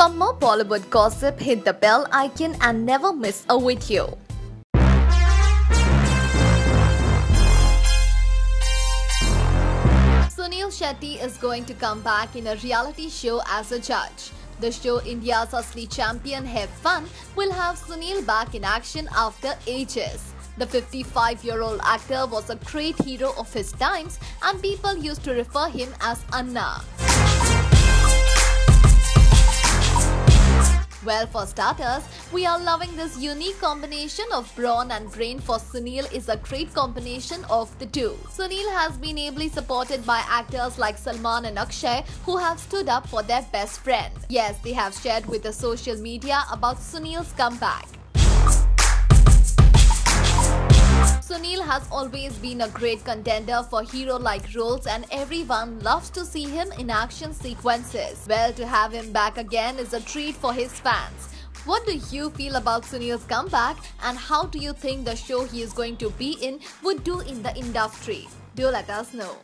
For more Bollywood gossip, hit the bell icon and never miss a video. Suniel Shetty is going to come back in a reality show as a judge. The show India's Asli Champion Hai Dum will have Suniel back in action after ages. The 55 year old actor was a great hero of his times and people used to refer him as Anna. Well, for starters, we are loving this unique combination of brawn and brain for Suniel is a great combination of the two. Suniel has been ably supported by actors like Salman and Akshay who have stood up for their best friend. Yes, they have shared with the social media about Suniel's comeback. Has always been a great contender for hero-like roles and everyone loves to see him in action sequences. Well, to have him back again is a treat for his fans. What do you feel about Suniel's comeback and how do you think the show he is going to be in would do in the industry? Do let us know.